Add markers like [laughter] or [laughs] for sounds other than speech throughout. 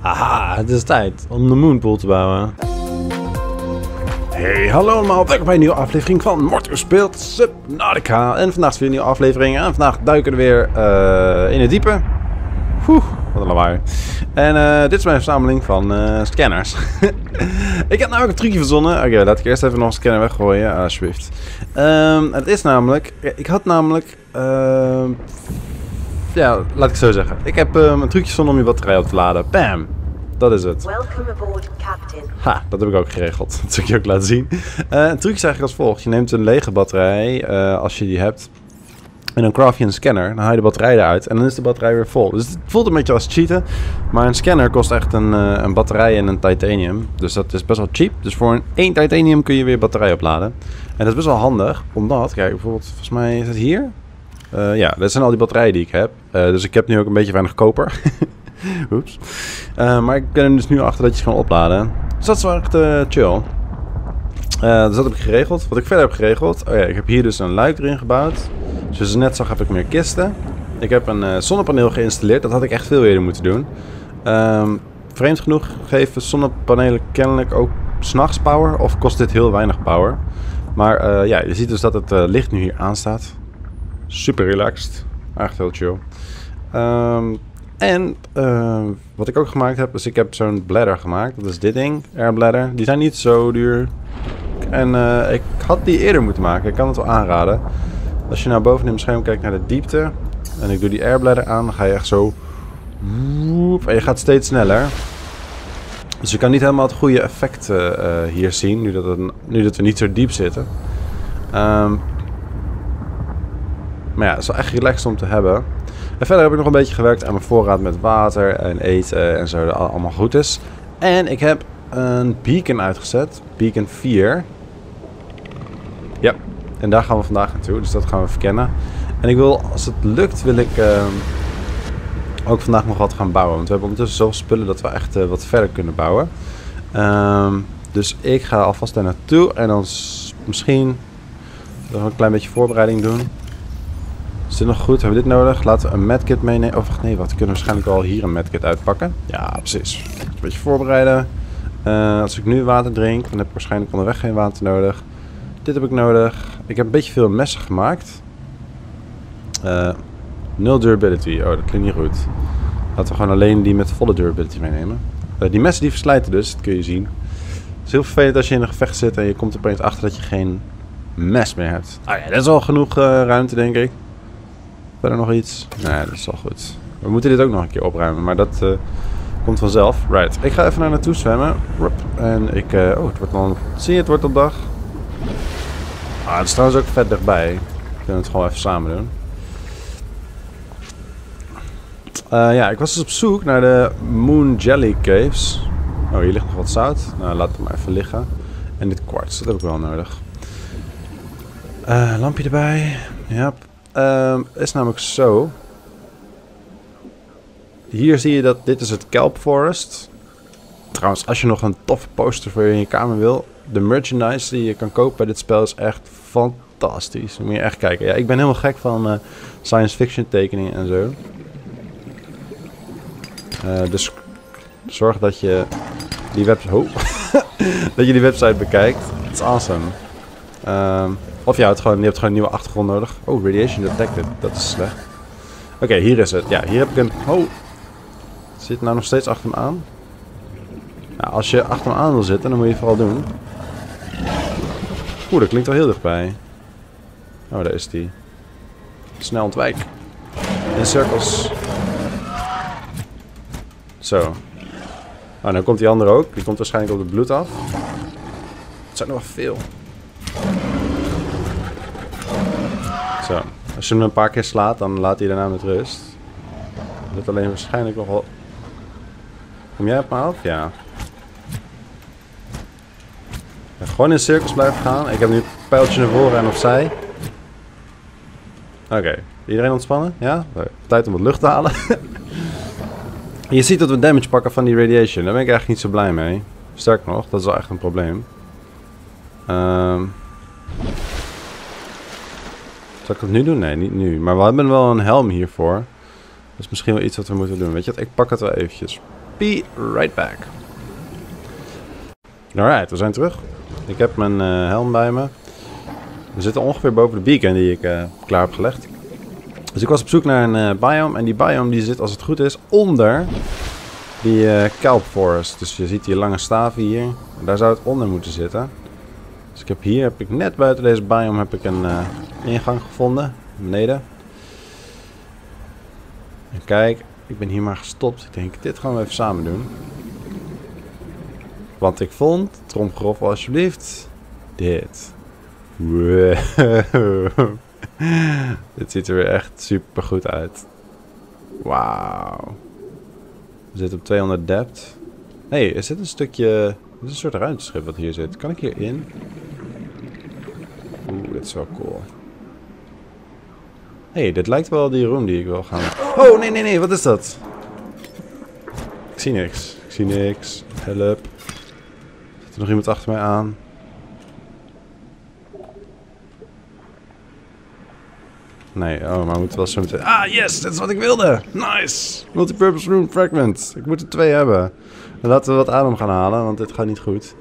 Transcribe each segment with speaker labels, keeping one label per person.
Speaker 1: Haha, het is tijd om de Moonpool te bouwen. Hey, hallo allemaal, welkom bij een nieuwe aflevering van Morto speelt Subnautica. En vandaag is weer een nieuwe aflevering en vandaag duiken we weer uh, in het diepe. Oeh, wat een lawaai. En uh, dit is mijn verzameling van uh, scanners. [laughs] ik heb namelijk een trucje verzonnen. Oké, laat ik eerst even nog een scanner weggooien, alsjeblieft. Um, het is namelijk, ik had namelijk... Ja, laat ik zo zeggen. Ik heb um, een trucje verzonnen om je batterij op te laden. Bam! Dat is het. Aboard, ha, dat heb ik ook geregeld. [laughs] Dat zal ik je ook laten zien. Uh, een trucje is eigenlijk als volgt. Je neemt een lege batterij, uh, als je die hebt. En dan craft je een scanner. Dan haal je de batterij eruit. En dan is de batterij weer vol. Dus het voelt een beetje als cheaten. Maar een scanner kost echt een, uh, een batterij en een titanium. Dus dat is best wel cheap. Dus voor een 1 titanium kun je weer batterij opladen. En dat is best wel handig. Omdat, kijk bijvoorbeeld, volgens mij is het hier. Uh, ja, dat zijn al die batterijen die ik heb. Uh, dus ik heb nu ook een beetje weinig koper. [laughs] Oeps. Uh, maar ik ben er dus nu achter dat je ze kan opladen. Dus dat is wel echt chill. dus dat heb ik geregeld. Wat ik verder heb geregeld. Oh ja, ik heb hier dus een luik erin gebouwd. Zoals je net zag heb ik meer kisten. Ik heb een zonnepaneel geïnstalleerd. Dat had ik echt veel eerder moeten doen. Um, vreemd genoeg geven zonnepanelen kennelijk ook s'nachts power. Of kost dit heel weinig power. Maar ja, je ziet dus dat het licht nu hier aanstaat. Super relaxed. Echt heel chill. Um, en uh, wat ik ook gemaakt heb, is ik heb zo'n bladder gemaakt. Dat is dit ding, air bladder. Die zijn niet zo duur. En uh, ik had die eerder moeten maken. Ik kan het wel aanraden. Als je nou boven in het scherm kijkt naar de diepte. En ik doe die air bladder aan, dan ga je echt zo... En je gaat steeds sneller. Dus je kan niet helemaal het goede effect uh, hier zien. Nu dat, het, nu dat we niet zo diep zitten. Um, maar ja, het is wel echt relaxed om te hebben. En verder heb ik nog een beetje gewerkt aan mijn voorraad met water en eten en zo, dat allemaal goed is. En ik heb een beacon uitgezet, beacon 4. Ja, en daar gaan we vandaag naartoe, dus dat gaan we verkennen. En ik wil, als het lukt, wil ik uh, ook vandaag nog wat gaan bouwen. Want we hebben ondertussen zoveel spullen dat we echt uh, wat verder kunnen bouwen. Um, dus ik ga alvast daar naartoe en dan misschien nog een klein beetje voorbereiding doen. Is dit nog goed? Hebben we dit nodig? Laten we een medkit meenemen. Of oh, nee, wat? We kunnen waarschijnlijk al hier een medkit uitpakken. Ja, precies. Een beetje voorbereiden. Uh, als ik nu water drink, dan heb ik waarschijnlijk onderweg geen water nodig. Dit heb ik nodig. Ik heb een beetje veel messen gemaakt. Uh, nul durability. Oh, dat klinkt niet goed. Laten we gewoon alleen die met volle durability meenemen. Uh, die messen die verslijten dus, dat kun je zien. Het is heel vervelend als je in een gevecht zit en je komt opeens achter dat je geen mes meer hebt. Ah ja, dat is al genoeg ruimte, denk ik. Verder nog iets? Nee, dat is al goed. We moeten dit ook nog een keer opruimen, maar dat uh, komt vanzelf. Right, ik ga even naar naartoe zwemmen. En ik... Uh, oh, het wordt al... Zie je, het wordt op dag. Ah, het is trouwens ook vet dichtbij. We kunnen het gewoon even samen doen. Uh, ja, ik was dus op zoek naar de Moon Jelly Caves. Oh, hier ligt nog wat zout. Nou, laat het maar even liggen. En dit kwarts, dat heb ik wel nodig. Lampje erbij. Ja, Um, is namelijk zo. Hier zie je dat dit is het Kelp Forest. Trouwens, als je nog een toffe poster voor je in je kamer wil. De merchandise die je kan kopen bij dit spel is echt fantastisch. Moet je echt kijken. Ja, ik ben helemaal gek van uh, science fiction tekeningen en zo. Uh, dus zorg dat je die website... [laughs] Dat je die website bekijkt. Het is awesome. Um, of ja, het je hebt gewoon een nieuwe achtergrond nodig. Oh, radiation detected. Dat is slecht. Oké, hier is het. Ja, hier heb ik een... Oh. Zit nou nog steeds achter me aan? Nou, als je achter me aan wil zitten, dan moet je vooral doen. Oeh, dat klinkt wel heel dichtbij. Oh, daar is die. Snel ontwijk. In cirkels. Zo. Oh, nu komt die andere ook. Die komt waarschijnlijk op het bloed af. Het zijn nog wel veel. Zo. Als je hem een paar keer slaat, dan laat hij daarna met rust. Dat alleen waarschijnlijk nog wel... Kom jij op me af? Ja. Gewoon in cirkels blijven gaan. Ik heb nu een pijltje naar voren en opzij. Oké. Iedereen ontspannen? Ja? Tijd om wat lucht te halen. [laughs] je ziet dat we damage pakken van die radiation. Daar ben ik eigenlijk niet zo blij mee. Sterk nog, dat is wel echt een probleem. Ehm... Um, zal ik dat nu doen? Nee, niet nu. Maar we hebben wel een helm hiervoor. Dat is misschien wel iets wat we moeten doen. Weet je wat? Ik pak het wel eventjes. Be right back. Alright, we zijn terug. Ik heb mijn uh, helm bij me. We zitten ongeveer boven de beacon die ik uh, klaar heb gelegd. Dus ik was op zoek naar een uh, biome. En die biome die zit, als het goed is, onder die kelp forest. Dus je ziet die lange staven hier. Daar zou het onder moeten zitten. Dus ik heb hier, heb ik net buiten deze biome, heb ik een ingang gevonden. Beneden. En kijk, ik ben hier maar gestopt. Ik denk, dit gaan we even samen doen. Want ik vond, tromgeroffel alsjeblieft, dit. Wow. [laughs] dit ziet er weer echt super goed uit. Wauw. We zitten op 200 depth. Hé, hey, is dit een stukje... Dit is een soort ruimteschip wat hier zit. Kan ik hier in? Oeh, dit is wel cool. Hey, dit lijkt wel die room die ik wil gaan... Oh, nee, nee, nee, wat is dat? Ik zie niks. Ik zie niks. Help. Zit er nog iemand achter mij aan? Nee, oh, maar we moeten wel zo meteen... Ah, yes! Dit is wat ik wilde! Nice! Multipurpose room fragment. Ik moet er twee hebben. Laten we wat adem gaan halen, want dit gaat niet goed.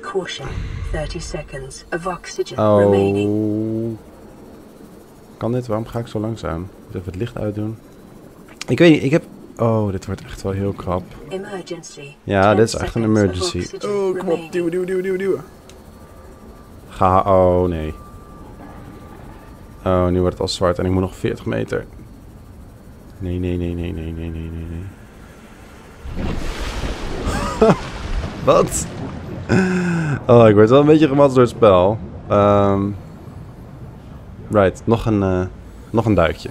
Speaker 1: Caution, 30 seconds of oxygen oh. remaining. Kan dit? Waarom ga ik zo langzaam? Moet Even het licht uitdoen. Ik weet niet, ik heb... Oh, dit wordt echt wel heel krap. Emergency. Ja, dit is echt een emergency. Oh, kom op. Duwen, duwen, duwen, duwen, duwen. Ga... Oh, nee. Oh, nu wordt het al zwart en ik moet nog 40 meter. Nee, nee, nee, nee, nee, nee, nee, nee. [laughs] Wat? Oh, ik word wel een beetje gemat door het spel. Um, right, nog een, uh, nog een duikje.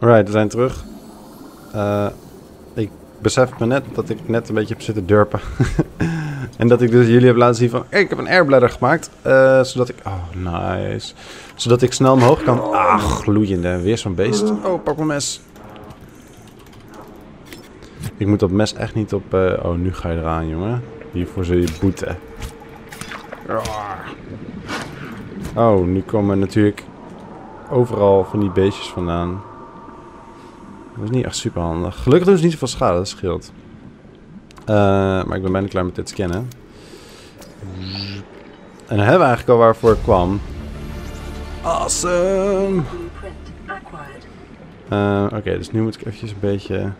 Speaker 1: Alright, we zijn terug. Uh, ik besef me net dat ik net een beetje heb zitten durpen. [laughs] en dat ik dus jullie heb laten zien van... Ik heb een airbladder gemaakt. Uh, zodat ik... Oh, nice. Zodat ik snel omhoog kan... Ah, gloeiende. Weer zo'n beest. Oh, pak mijn mes. Ik moet dat mes echt niet op... Uh, oh, nu ga je eraan, jongen. Hiervoor zul je boeten. Oh, nu komen natuurlijk overal van die beestjes vandaan. Dat is niet echt super handig. Gelukkig doen ze niet zoveel schade, dat scheelt. Uh, maar ik ben bijna klaar met dit scannen. En dan hebben we eigenlijk al waarvoor ik kwam. Awesome! Uh, Oké, dus nu moet ik eventjes een beetje...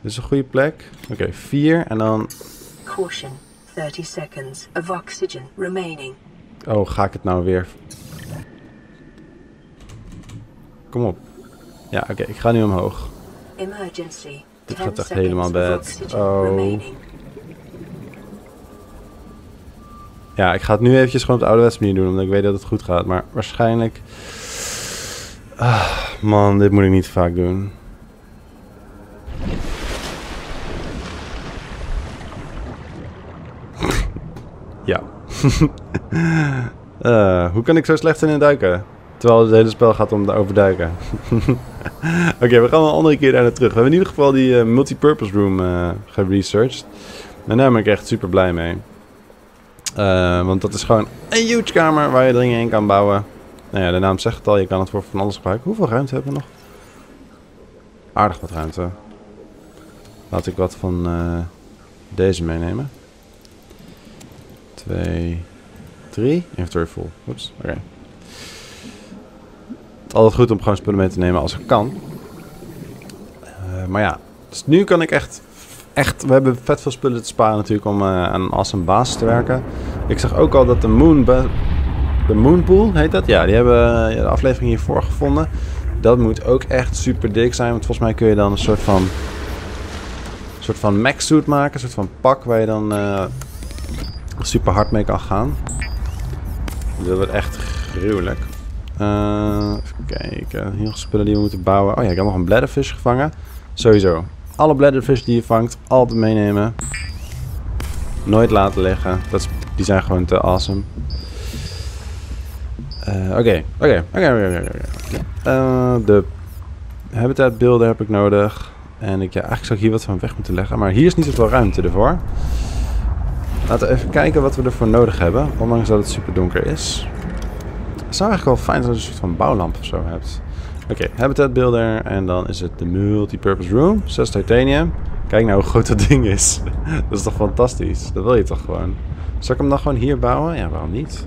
Speaker 1: Dit is een goede plek. Oké, okay, vier en dan... Caution, 30 seconds of oxygen remaining. Oh, ga ik het nou weer... Kom op. Ja, oké, ik ga nu omhoog. Emergency. Dit gaat echt helemaal bad. Oh. Ja, ik ga het nu eventjes gewoon op de ouderwetse manier doen, omdat ik weet dat het goed gaat. Maar waarschijnlijk... Ah, man, dit moet ik niet vaak doen. Ja. uh, [laughs] hoe kan ik zo slecht in duiken? Terwijl het hele spel gaat om de overduiken. [laughs] Oké, we gaan een andere keer daar naar terug. We hebben in ieder geval die uh, multipurpose room uh, geresearched. En daar ben ik echt super blij mee. Want dat is gewoon een huge kamer waar je dingen in kan bouwen. Nou ja, de naam zegt het al, je kan het voor van alles gebruiken. Hoeveel ruimte hebben we nog? Aardig wat ruimte. Laat ik wat van deze meenemen. Twee, drie. Inventory full. Oeps, oké altijd goed om gewoon spullen mee te nemen als ik kan. Uh, maar ja, dus nu kan ik echt, echt... We hebben vet veel spullen te sparen natuurlijk om uh, aan als een basis te werken. Ik zag ook al dat de Moon... De Moonpool heet dat? Ja, die hebben de aflevering hiervoor gevonden. Dat moet ook echt super dik zijn. Want volgens mij kun je dan een soort van... Een soort van max suit maken. Een soort van pak waar je dan uh, super hard mee kan gaan. Dat wordt echt gruwelijk. Uh, even kijken. Hier nog spullen die we moeten bouwen. Oh ja, ik heb nog een bladderfish gevangen. Sowieso. Alle bladderfish die je vangt, altijd meenemen. Nooit laten liggen. Dat is, die zijn gewoon te awesome. Oké, oké, oké, oké, oké. De habitat builder heb ik nodig. En ik, ja, eigenlijk zou ik hier wat van weg moeten leggen. Maar hier is niet zoveel ruimte ervoor. Laten we even kijken wat we ervoor nodig hebben. Ondanks dat het super donker is. Het zou eigenlijk wel fijn zijn als je een soort van bouwlamp of zo hebt. Oké, habitat builder. En dan is het de multipurpose room. 6 titanium. Kijk nou hoe groot dat ding is. [laughs] dat is toch fantastisch? Dat wil je toch gewoon? Zal ik hem dan gewoon hier bouwen? Ja, waarom niet?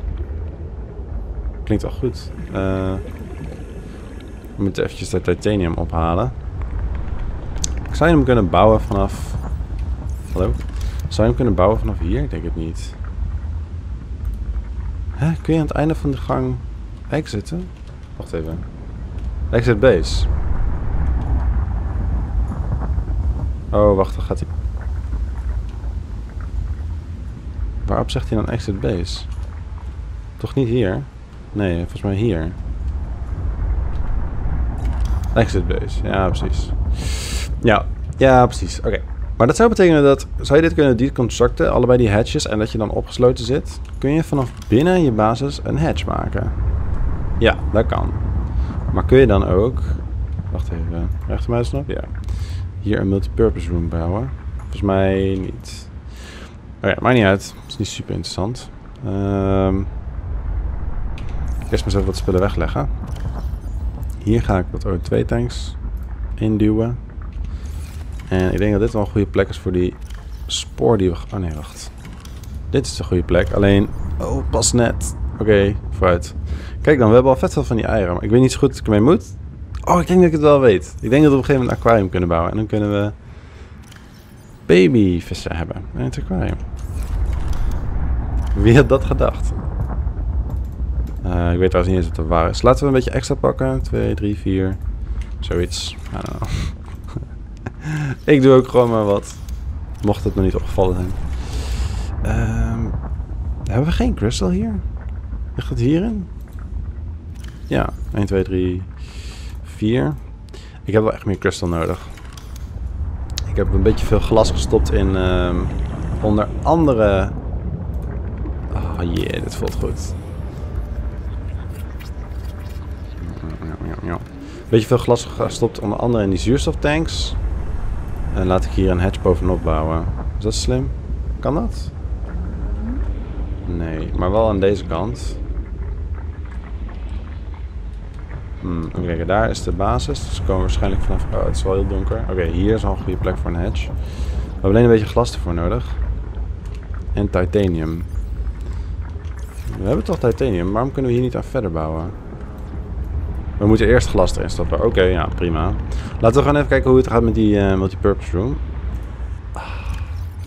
Speaker 1: Klinkt wel goed. Uh, we moeten eventjes dat titanium ophalen. Zou je hem kunnen bouwen vanaf... Hallo? Zou je hem kunnen bouwen vanaf hier? Ik denk het niet. Hè? Kun je aan het einde van de gang exiten? Wacht even. Exit base. Oh, wacht, dan gaat hij... Waarop zegt hij dan exit base? Toch niet hier? Nee, volgens mij hier. Exit base, ja precies. Ja, ja precies. Oké. Maar dat zou betekenen dat, zou je dit kunnen deconstructen, allebei die hatches, en dat je dan opgesloten zit, kun je vanaf binnen je basis een hatch maken. Ja, dat kan. Maar kun je dan ook, wacht even, rechtermuisknop, ja. Hier een multipurpose room bouwen? Volgens mij niet. Oké, maakt niet uit. Is niet super interessant. Um, eerst maar even wat spullen wegleggen. Hier ga ik wat O2 tanks induwen. En ik denk dat dit wel een goede plek is voor die spoor die we... Oh nee, wacht. Dit is de goede plek. Alleen... Oh, pas net. Oké, vooruit. Kijk dan, we hebben al vet veel van die eieren. Maar ik weet niet zo goed wat ik ermee moet. Oh, ik denk dat ik het wel weet. Ik denk dat we op een gegeven moment een aquarium kunnen bouwen. En dan kunnen we babyvissen hebben in het aquarium. Wie had dat gedacht? Uh, ik weet trouwens niet eens wat er waar is. Laten we een beetje extra pakken. 2, 3, 4. Zoiets. I don't know. [laughs] ik doe ook gewoon maar wat. Mocht het nog niet opgevallen zijn. Um, hebben we geen crystal hier? Ligt het hierin? Ja, 1, 2, 3, 4. Ik heb wel echt meer crystal nodig. Ik heb een beetje veel glas gestopt in um, onder andere... Oh yeah, dit voelt goed. Beetje veel glas gestopt onder andere in die zuurstoftanks. En laat ik hier een hatch bovenop bouwen. Is dat slim? Kan dat? Nee, maar wel aan deze kant. Hmm, okay, daar is de basis. Dus we komen waarschijnlijk vanaf... Oh, het is wel heel donker. Oké, hier is al een goede plek voor een hatch. We hebben alleen een beetje glas ervoor nodig. En titanium. We hebben toch titanium. Waarom kunnen we hier niet aan verder bouwen? We moeten eerst glas erin stoppen. Oké, ja, prima. Laten we gewoon even kijken hoe het gaat met die uh, multipurpose room.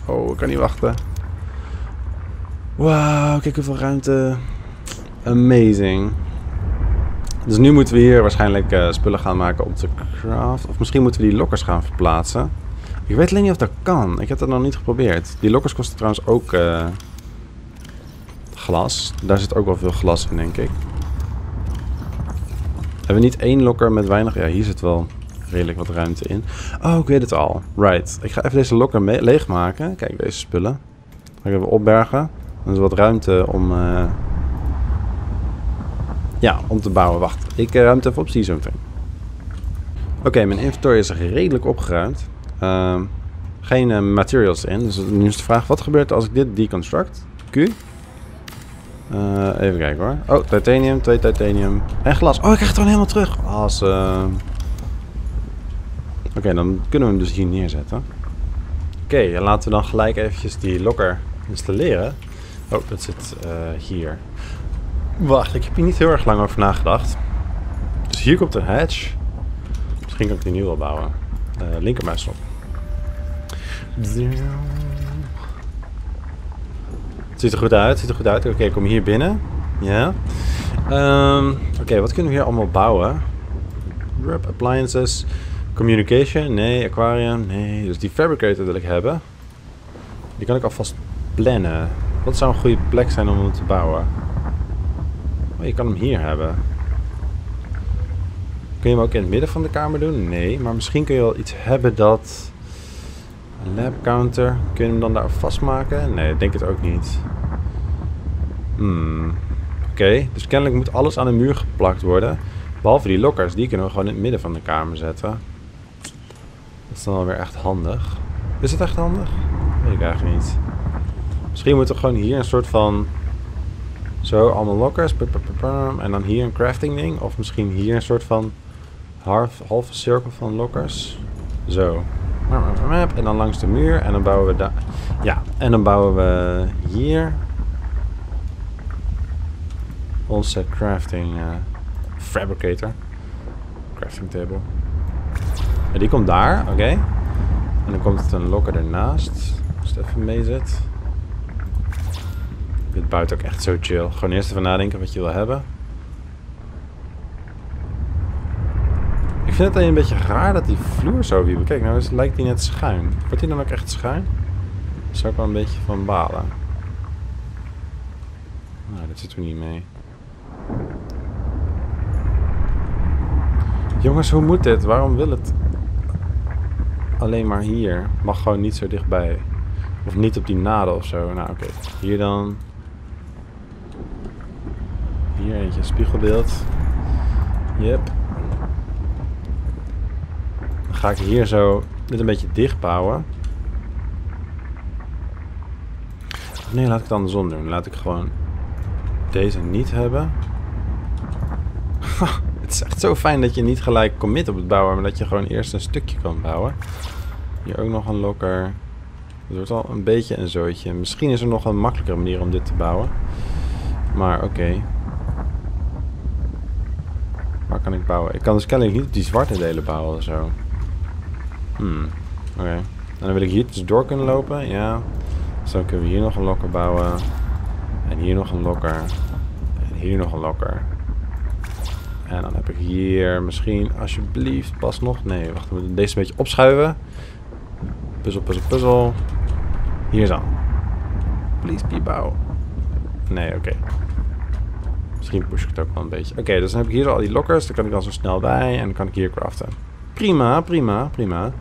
Speaker 1: Oh, ik kan niet wachten. Wauw, kijk hoeveel ruimte. Amazing. Dus nu moeten we hier waarschijnlijk uh, spullen gaan maken op de craft. Of misschien moeten we die lokkers gaan verplaatsen. Ik weet alleen niet of dat kan. Ik heb dat nog niet geprobeerd. Die lokkers kosten trouwens ook uh, glas. Daar zit ook wel veel glas in, denk ik. Hebben we niet één lokker met weinig... Ja, hier zit wel redelijk wat ruimte in. Oh, ik weet het al. Right. Ik ga even deze lokker leegmaken. Kijk, deze spullen. Ga ik even opbergen. Dan is wat ruimte om... Uh... Ja, om te bouwen. Wacht. Ik ruimte even op, zie zo. Oké, mijn inventory is redelijk opgeruimd. Uh, geen uh, materials in. Dus nu is de vraag, wat gebeurt als ik dit deconstruct? Q? Uh, even kijken hoor. Oh, titanium, twee titanium. En glas. Oh, ik krijg het gewoon helemaal terug. Awesome. Oké, dan kunnen we hem dus hier neerzetten. Oké, laten we dan gelijk eventjes die lokker installeren. Oh, dat zit uh, hier. Wacht, ik heb hier niet heel erg lang over nagedacht. Dus hier komt een hatch. Misschien kan ik die nu wel bouwen. Uh, linkermuis op ziet er goed uit, ziet er goed uit. Oké, kom hier binnen. Ja. Um, Oké, wat kunnen we hier allemaal bouwen? Rub appliances. Communication, nee. Aquarium, nee. Dus die fabricator wil ik hebben. Die kan ik alvast plannen. Wat zou een goede plek zijn om hem te bouwen? Oh, je kan hem hier hebben. Kun je hem ook in het midden van de kamer doen? Nee, maar misschien kun je wel iets hebben dat... Lab counter. Kun je hem dan daar vastmaken? Nee, ik denk het ook niet. Hmm. Oké, dus kennelijk moet alles aan de muur geplakt worden. Behalve die lokkers, die kunnen we gewoon in het midden van de kamer zetten. Dat is dan alweer echt handig. Is het echt handig? Weet ik eigenlijk niet. Misschien moeten we gewoon hier een soort van... Zo, allemaal lokkers. En dan hier een crafting ding. Of misschien hier een soort van half, halve cirkel van lockers. Zo. En dan langs de muur. En dan bouwen we daar. Ja, en dan bouwen we hier. Onze crafting uh, fabricator. Crafting table. En die komt daar, oké. En dan komt het een locker ernaast. Als het even mee zit. Dit buiten ook echt zo chill. Gewoon eerst even nadenken wat je wil hebben. Ik vind het alleen een beetje raar dat die vloer zo wiebelt. Kijk, nou lijkt die net schuin. Wordt die dan ook echt schuin? Zou ik wel een beetje van balen. Nou, dit zitten we niet mee. Jongens, hoe moet dit? Waarom wil het alleen maar hier? Mag gewoon niet zo dichtbij. Of niet op die naden of zo. Nou, oké. Hier dan. Hier eentje spiegelbeeld. Yep. Ga ik hier zo dit een beetje dicht bouwen. Nee, laat ik het andersom doen. Laat ik gewoon deze niet hebben. [laughs] het is echt zo fijn dat je niet gelijk commit op het bouwen, maar dat je gewoon eerst een stukje kan bouwen. Hier ook nog een lokker. Het wordt al een beetje een zootje. Misschien is er nog een makkelijkere manier om dit te bouwen. Maar oké. Waar kan ik bouwen? Ik kan dus kennelijk niet op die zwarte delen bouwen of zo. Hmm, oké. En dan wil ik hier dus door kunnen lopen, ja. Dan kunnen we hier nog een lokker bouwen. En hier nog een lokker. En hier nog een lokker. En dan heb ik hier misschien, alsjeblieft, pas nog. Nee, wacht, we moeten deze een beetje opschuiven. Puzzel, puzzel, puzzel. Hier zo. Please be bouw. Nee, oké. Misschien push ik het ook wel een beetje. Oké, dus dan heb ik hier al die lockers. Daar kan ik dan zo snel bij. En dan kan ik hier craften. Prima, prima, prima.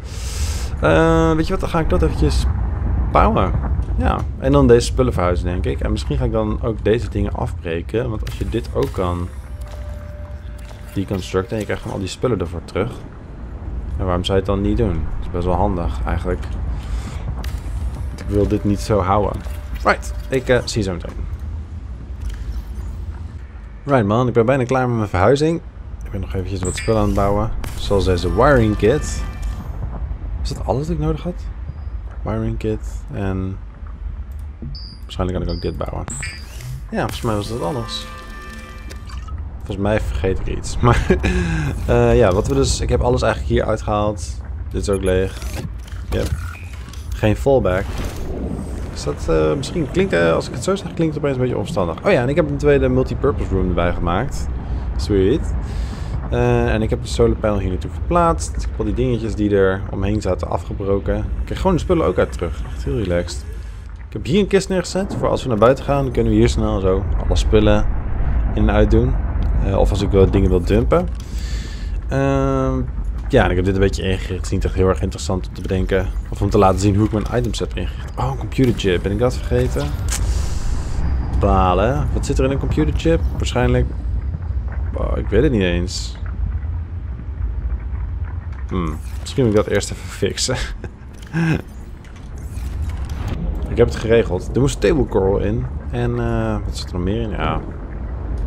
Speaker 1: Uh, weet je wat, dan ga ik dat eventjes bouwen. Ja, en dan deze spullen verhuizen, denk ik. En misschien ga ik dan ook deze dingen afbreken. Want als je dit ook kan deconstructen en je krijgt gewoon al die spullen ervoor terug. En waarom zou je het dan niet doen? Dat is best wel handig, eigenlijk. Ik wil dit niet zo houden. Right, ik uh, zie zo meteen. Right man, ik ben bijna klaar met mijn verhuizing. Ben nog eventjes wat spullen aan het bouwen. Zoals deze wiring kit. Is dat alles wat ik nodig had? Wiring kit en... Waarschijnlijk kan ik ook dit bouwen. Ja, volgens mij was dat alles. Volgens mij vergeet ik iets. [laughs] Maar uh, ja, wat we dus... Ik heb alles eigenlijk hier uitgehaald. Dit is ook leeg. Yep. Geen fallback. Dus dat uh, misschien klinkt, uh, als ik het zo zeg, klinkt het opeens een beetje opstandig. Oh ja, en ik heb een tweede multipurpose room erbij gemaakt. Sweet. Uh, en ik heb de solar panel hier naartoe verplaatst. Ik heb al die dingetjes die er omheen zaten afgebroken. Ik krijg gewoon de spullen ook uit terug. Echt heel relaxed. Ik heb hier een kist neergezet voor als we naar buiten gaan. Dan kunnen we hier snel zo alle spullen in en uit doen. Uh, of als ik dingen wil dumpen. Uh, ja, en ik heb dit een beetje ingericht. Het is niet echt heel erg interessant om te bedenken. Of om te laten zien hoe ik mijn items heb ingericht. Oh, een computerchip. Ben ik dat vergeten? Balen. Wat zit er in een computerchip? Waarschijnlijk... Oh, ik weet het niet eens. Hmm, misschien moet ik dat eerst even fixen. [laughs] ik heb het geregeld. Er moest table coral in. En uh, wat zit er nog meer in? Ja,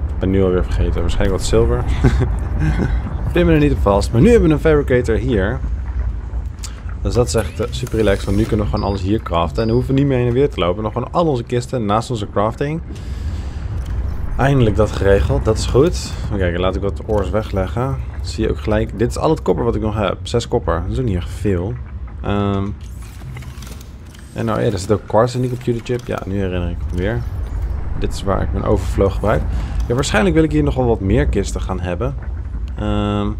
Speaker 1: ik ben nu alweer vergeten. Waarschijnlijk wat zilver. [laughs] Pin me er niet op vast. Maar nu hebben we een fabricator hier. Dus dat is echt uh, super relaxed. Want nu kunnen we gewoon alles hier craften. En dan hoeven we niet meer heen en weer te lopen. Nog gewoon al onze kisten naast onze crafting. Eindelijk dat geregeld. Dat is goed. Kijk, laat ik wat oors wegleggen. Zie je ook gelijk. Dit is al het kopper wat ik nog heb. Zes kopper. Dat is ook niet echt veel. Um, en nou ja, er zit ook quartz in die computerchip. Ja, nu herinner ik me weer. Dit is waar ik mijn overflow gebruik. Ja, waarschijnlijk wil ik hier nog wel wat meer kisten gaan hebben. Um,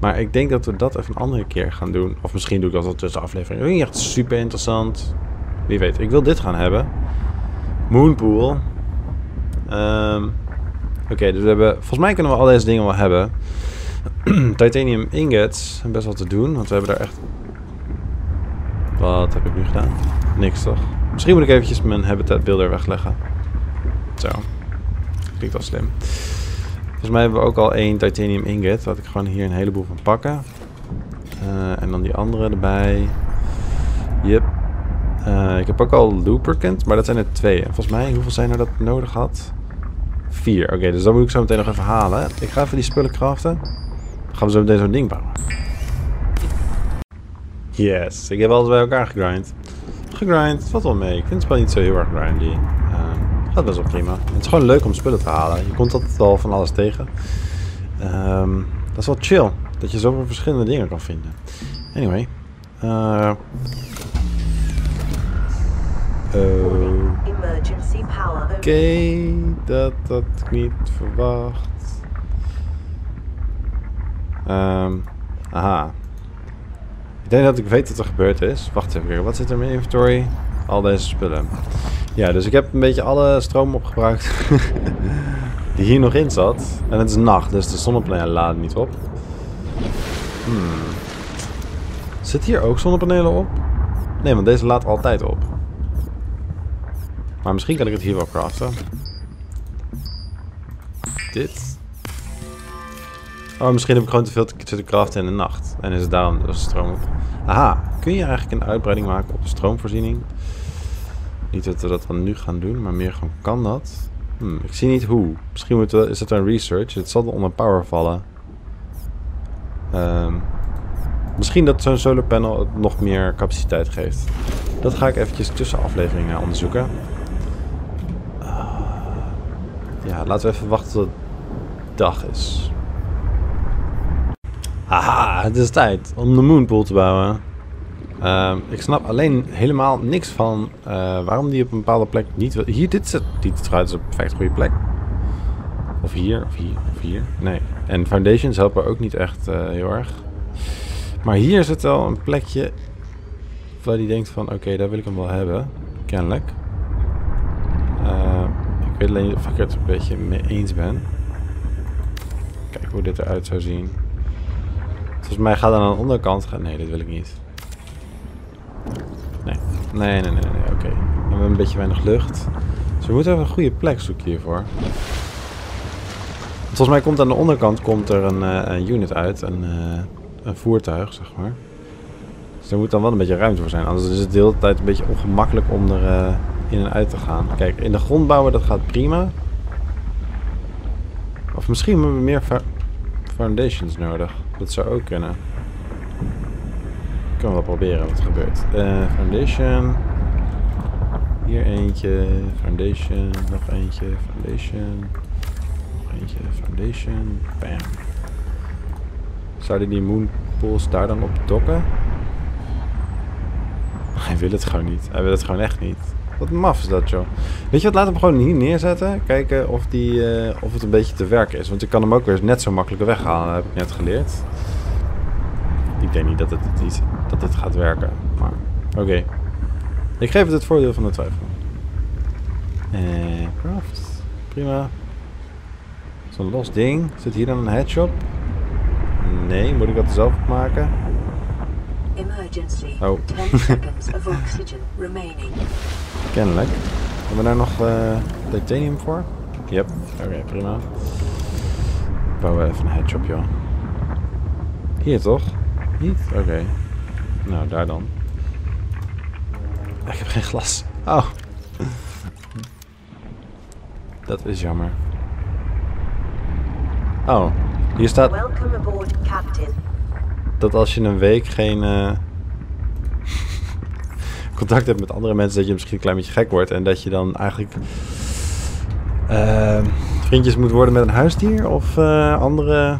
Speaker 1: maar ik denk dat we dat even een andere keer gaan doen. Of misschien doe ik dat al tussen afleveringen. Dat is echt super interessant. Wie weet. Ik wil dit gaan hebben. Moonpool. Um, Oké, dus we hebben... Volgens mij kunnen we al deze dingen wel hebben. [clears throat] Titanium ingots. Best wel te doen. Want we hebben daar echt... Wat heb ik nu gedaan? Niks toch? Misschien moet ik eventjes mijn habitat builder wegleggen. Zo. Klinkt wel slim. Volgens mij hebben we ook al één titanium ingot. Laat ik gewoon hier een heleboel van pakken. Uh, en dan die andere erbij. Yep. Uh, ik heb ook al lubricant, maar dat zijn er twee. En volgens mij, hoeveel zijn er dat nodig had? Vier. Oké, okay, dus dat moet ik zo meteen nog even halen. Ik ga even die spullen craften. gaan we zo meteen zo'n ding bouwen. Yes, ik heb alles bij elkaar gegrind. Gegrind, valt wel mee. Ik vind het spel niet zo heel erg grindy. Uh, gaat best wel prima. Het is gewoon leuk om spullen te halen. Je komt altijd wel van alles tegen. Um, dat is wel chill. Dat je zoveel verschillende dingen kan vinden. Anyway. Uh, Oké, okay, dat had ik niet verwacht. Um, aha. Ik denk dat ik weet wat er gebeurd is. Wacht even, wat zit er in mijn inventory? Al deze spullen. Ja, dus ik heb een beetje alle stroom opgebruikt [laughs] die hier nog in zat. En het is nacht, dus de zonnepanelen laden niet op. Hmm. Zit hier ook zonnepanelen op? Nee, want deze laat altijd op. Maar misschien kan ik het hier wel craften. Dit. Oh, misschien heb ik gewoon te veel te craften in de nacht. En is het daarom de stroom op. Aha, kun je eigenlijk een uitbreiding maken op de stroomvoorziening? Niet dat we dat dan nu gaan doen, maar meer gewoon kan dat. Hmm, ik zie niet hoe. Misschien moet we, is het een research. Het zal onder power vallen. Um, misschien dat zo'n solar panel nog meer capaciteit geeft. Dat ga ik eventjes tussen afleveringen onderzoeken. Laten we even wachten tot het dag is. Haha, het is tijd om de moonpool te bouwen. Uh, ik snap alleen helemaal niks van uh, waarom die op een bepaalde plek niet... Hier, dit is, het, dit is een perfect goede plek. Of hier, of hier, of hier. Nee. En foundations helpen ook niet echt uh, heel erg. Maar hier zit wel een plekje waar die denkt van... Oké, daar wil ik hem wel hebben. Kennelijk. Weet alleen of ik het een beetje mee eens ben. Kijk hoe dit eruit zou zien. Volgens mij gaat aan de onderkant gaan. Nee, dit wil ik niet. Nee. Nee, nee, nee, nee. Oké. We hebben een beetje weinig lucht. Dus we moeten even een goede plek zoeken hiervoor. Volgens mij komt aan de onderkant komt er een, uh, een unit uit. Een, uh, een voertuig, zeg maar. Dus er moet dan wel een beetje ruimte voor zijn. Anders is het de hele tijd een beetje ongemakkelijk om er... Uh, in en uit te gaan. Kijk, in de grond bouwen, dat gaat prima. Of misschien hebben we meer foundations nodig. Dat zou ook kunnen. Kunnen we wel proberen wat er gebeurt. Uh, foundation. Hier eentje. Foundation. Nog eentje. Foundation. Nog eentje. Foundation. Bam. Zouden die moonpools daar dan op dokken? Hij wil het gewoon niet. Hij wil het gewoon echt niet. Wat maf is dat, joh. Weet je wat, we hem gewoon hier neerzetten. Kijken of, die, uh, of het een beetje te werken is. Want je kan hem ook weer net zo makkelijk weghalen. Heb ik net geleerd. Ik denk niet dat het, iets, dat dit gaat werken. Maar, oké. Ik geef het het voordeel van de twijfel. Eh, craft. Prima. Zo'n los ding. Zit hier dan een headshop? Nee, moet ik dat zelf maken? Emergency. Oh. 10 seconds of oxygen remaining. Kennelijk. Hebben we daar nog uh, titanium voor? Yep. Oké, okay, prima. Bouwen even een headshop, joh. Hier toch? Niet? Oké. Okay. Nou, daar dan. Ik heb geen glas. Oh. Dat is jammer. Oh, hier staat... Welcome aboard, Captain. Dat als je een week geen... Uh, contact hebt met andere mensen, dat je misschien een klein beetje gek wordt. En dat je dan eigenlijk uh, vriendjes moet worden met een huisdier of uh, andere,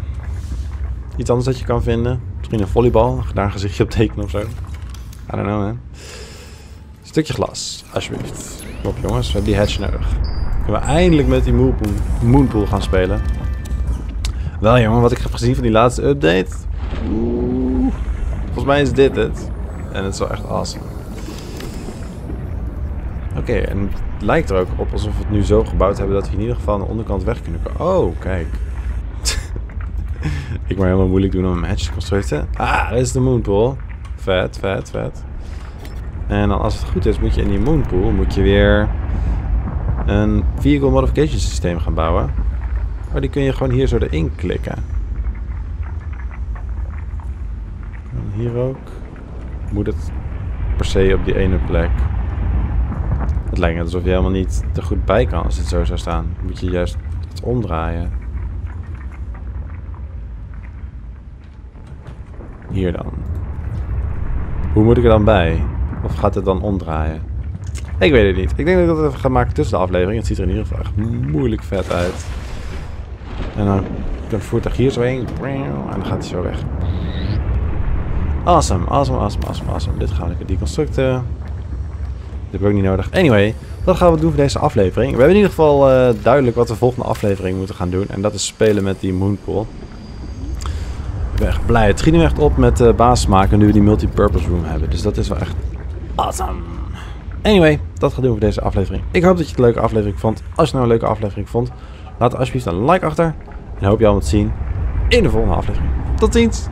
Speaker 1: iets anders dat je kan vinden. Misschien een volleybal, daar een gezichtje op tekenen of zo. I don't know, man. Stukje glas, alsjeblieft. Kom op jongens, we hebben die hatch nodig. Kunnen we eindelijk met die moonpool gaan spelen. Wel jongen, wat ik heb gezien van die laatste update. Oeh, volgens mij is dit het. En het is wel echt awesome. Oké, en het lijkt er ook op alsof we het nu zo gebouwd hebben dat we in ieder geval aan de onderkant weg kunnen komen. Oh, kijk. [laughs] ik maar helemaal moeilijk doen om een match te construeren. Ah, dat is de moonpool. Vet, vet, vet. En dan als het goed is, moet je in die moonpool moet je weer een vehicle modification systeem gaan bouwen. Maar die kun je gewoon hier zo erin klikken. En hier ook. Moet het per se op die ene plek. Het lijkt alsof je helemaal niet er goed bij kan als het zo zou staan. Moet je juist het omdraaien. hier dan? Hoe moet ik er dan bij? Of gaat het dan omdraaien? Ik weet het niet. Ik denk dat ik dat even ga maken tussen de afleveringen. Het ziet er in ieder geval echt moeilijk vet uit. En dan kan het voertuig hier zo heen. En dan gaat hij zo weg. Awesome, awesome, awesome, awesome, awesome. Dit gaan we lekker deconstructen. Dit heb ik ook niet nodig. Anyway, dat gaan we doen voor deze aflevering. We hebben in ieder geval uh, duidelijk wat we volgende aflevering moeten gaan doen. En dat is spelen met die Moonpool. Ik ben echt blij. Het ging nu echt op met uh, basis maken nu we die multipurpose room hebben. Dus dat is wel echt awesome. Anyway, dat gaan we doen voor deze aflevering. Ik hoop dat je het een leuke aflevering vond. Als je nou een leuke aflevering vond, laat alsjeblieft een like achter. En hoop je allemaal te zien in de volgende aflevering. Tot ziens!